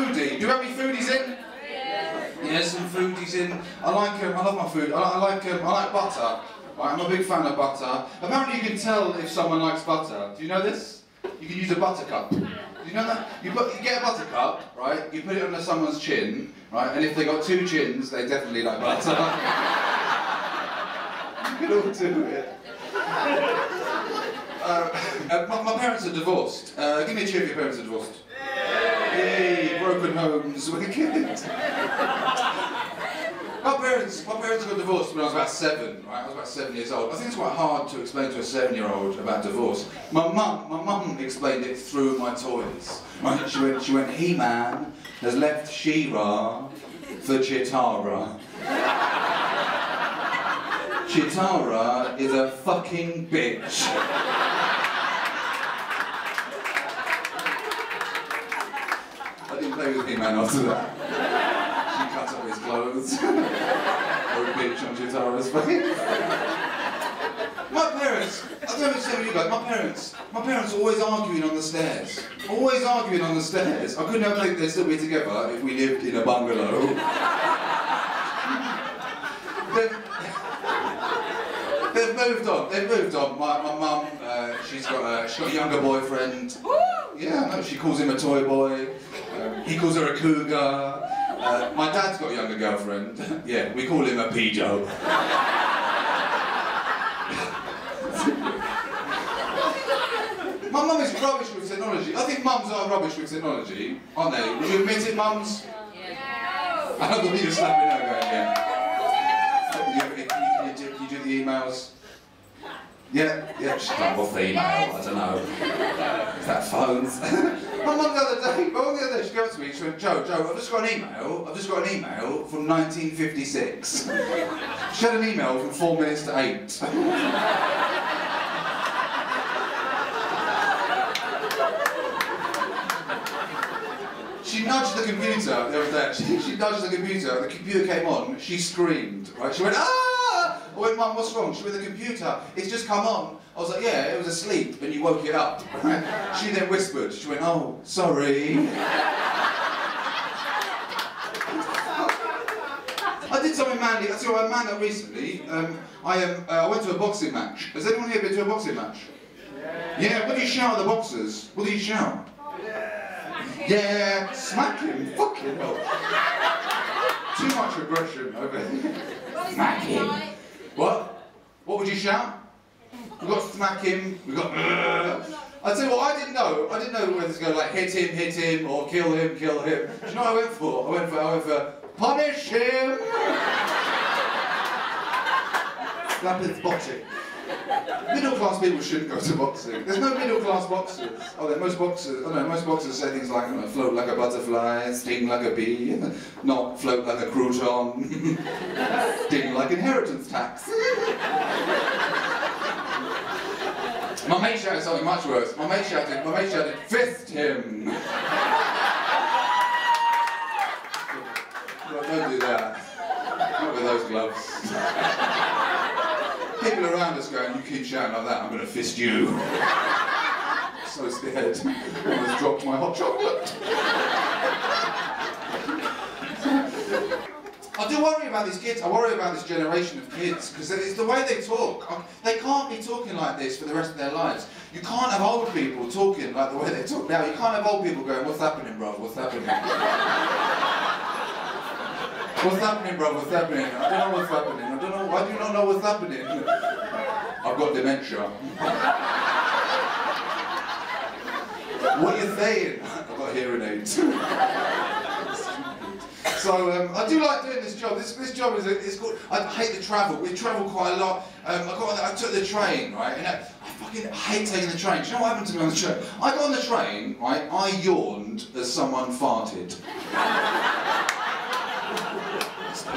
foodie. Do you have any foodies in? Yeah, some foodies in. I like, um, I love my food. I, I like, um, I like butter. Right, I'm a big fan of butter. Apparently, you can tell if someone likes butter. Do you know this? You can use a butter cup. Do you know that? You put, you get a butter cup, right? You put it under someone's chin, right? And if they got two chins, they definitely like butter. you can all do it. Uh, uh, my, my parents are divorced. Uh, give me a cheer if your parents are divorced. Broken homes, wicked. My parents, my parents got divorced when I was about seven, right? I was about seven years old. I think it's quite hard to explain to a seven-year-old about divorce. My mum, my mum explained it through my toys. Right? She went, she went, He-Man has left She-Ra for Cheetara. Cheetara is a fucking bitch. I didn't play with He-Man after that. She cut up his clothes. or a bitch on Cheetara's face. My parents, I don't it's you guys, my parents, my parents were always arguing on the stairs. Always arguing on the stairs. I couldn't have think they'd still be together if we lived in a bungalow. they've, they've moved on, they've moved on. My, my mum, uh, she's, got a, she's got a younger boyfriend. Yeah, no, she calls him a toy boy. He calls her a cougar. Uh, my dad's got a younger girlfriend. yeah, we call him a pedo. My mum is rubbish with technology. I think mums are rubbish with technology, aren't they? Would you admit it, mums? Yeah. I don't think you're me now going, yeah. You, you, you, do, you do the emails? Yeah, yeah, she's like, what's the email? I don't know. Is that phones? my mum the other day, my mum the other day, she came up to me, she went, Joe, Joe, I've just got an email, I've just got an email from 1956. she had an email from four minutes to eight. She nudged the computer the other day. She, she nudged the computer. The computer came on. She screamed. Right? She went ah! Went, Mum, what's wrong? She went, with the computer. It's just come on. I was like, yeah, it was asleep, and you woke it up. She then whispered. She went, oh, sorry. I did something manly. I saw a man up recently. Um, I um, uh, I went to a boxing match. Has anyone here been to a boxing match? Yeah. Yeah. What do you shout at the boxers? What do you shout? Yeah, smack him, fucking hell. Too much aggression over here. Smack him. You shout? We've got smack him, we've got. I tell you what, I didn't know. I didn't know whether to go like hit him, hit him, or kill him, kill him. Do you know what I went for? I went for, I went for punish him. Slap his bottom. Middle class people shouldn't go to boxing. There's no middle class boxers. Oh, there most boxers. Oh no, most boxers say things like float like a butterfly, sting like a bee, not float like a crouton, sting like inheritance tax. My mate shouted something much worse. My mate shouted, my mate shouted, fist him. well, don't do that. Not with those gloves. People around us going, you keep shouting like that, I'm going to fist you. so scared. I almost dropped my hot chocolate. I do worry about these kids. I worry about this generation of kids because it's the way they talk. Um, they can't be talking like this for the rest of their lives. You can't have old people talking like the way they talk now. You can't have old people going, what's happening, bro? What's happening? What's happening, bro? What's happening? I don't know what's happening. I don't know. Why do you not know what's happening? I've got dementia. what are you saying? I've got hearing aids. So um, I do like doing this job. This, this job is it's called. I hate the travel. We travel quite a lot. Um, I got. I took the train, right? And I, I fucking hate taking the train. Do you know what happened to me on the train? I got on the train, right? I yawned as someone farted.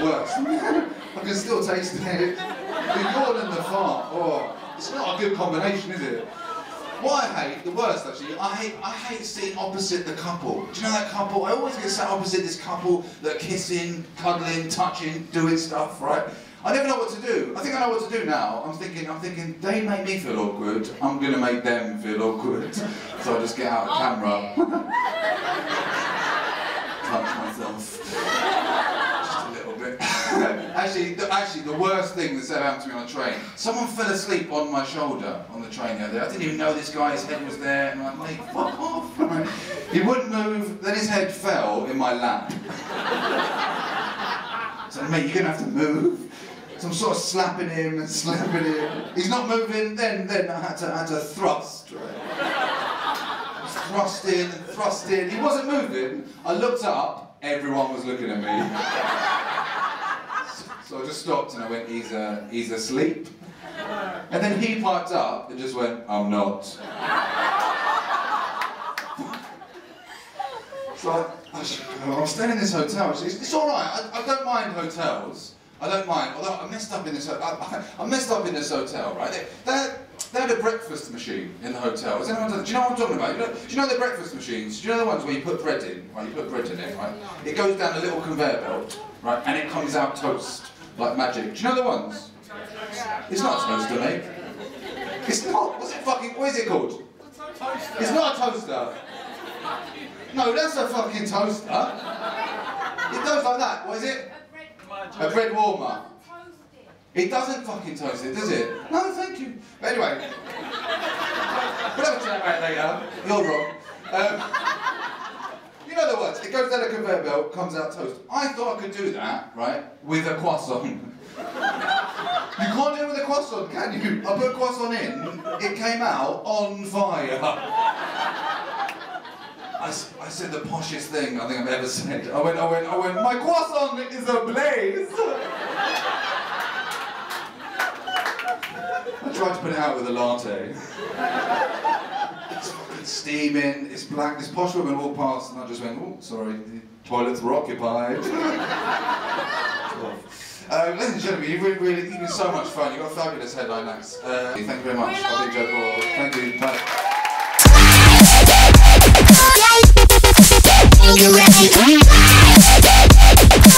Worse. I can still taste it. The yawn and the fart. Oh, it's not a good combination, is it? What I hate, the worst actually, I hate I hate sitting opposite the couple. Do you know that couple? I always get sat opposite this couple that are kissing, cuddling, touching, doing stuff, right? I never know what to do. I think I know what to do now. I'm thinking, I'm thinking, they make me feel awkward. I'm gonna make them feel awkward. So I just get out of oh, camera. punch myself. Just a little bit. Actually, the, worst thing that's ever happened to me on a train, someone fell asleep on my shoulder on the train the other day. I didn't even know this guy's head was there, and I'm like, fuck off. he wouldn't move, then his head fell in my lap. so, mate, you're gonna have to move. So I'm sort of slapping him and slapping him. He's not moving, then then I had to, I had to thrust, right? Thrust in thrust in. He wasn't moving. I looked up, everyone was looking at me. So I just stopped and I went, he's, uh, he's asleep. And then he piped up and just went, I'm not. So I, I'm staying in this hotel. It's, it's all right. I, I don't mind hotels. I don't mind. Although I messed up in this. I, I messed up in this hotel, right? They, they, had, a breakfast machine in the hotel. Anyone done, do you know what I'm talking about? Do you know the breakfast machines? Do you know the ones where you put bread in? Right, you put bread in it, right? It goes down a little conveyor belt, right, and it comes out toast like magic. Do you know the ones? It's not supposed to make. It's not. What's it fucking? What is it called? It's not a toaster. No, that's a fucking toaster. It goes like that. What is it? A bread warmer. It doesn't fucking toast it, does it? No, thank you. But anyway, we'll have a chat about it later. You're wrong. Um, you know the words. It goes down a conveyor belt, comes out toast. I thought I could do that, right, with a croissant. you can't do it with a croissant, can you? I put croissant in, it came out on fire. I, I said the poshest thing I think I've ever said. I went, I went, I went, my croissant is ablaze! I tried to put it out with a latte. It's fucking steaming, it's black, this posh woman walked past and I just went, oh, sorry, the toilets were occupied. Uh, ladies and gentlemen, you've been really, you've been so much fun. You've got a fabulous headline acts. Uh, thank you very much. I've enjoyed it. Thank you. Bye. You ready?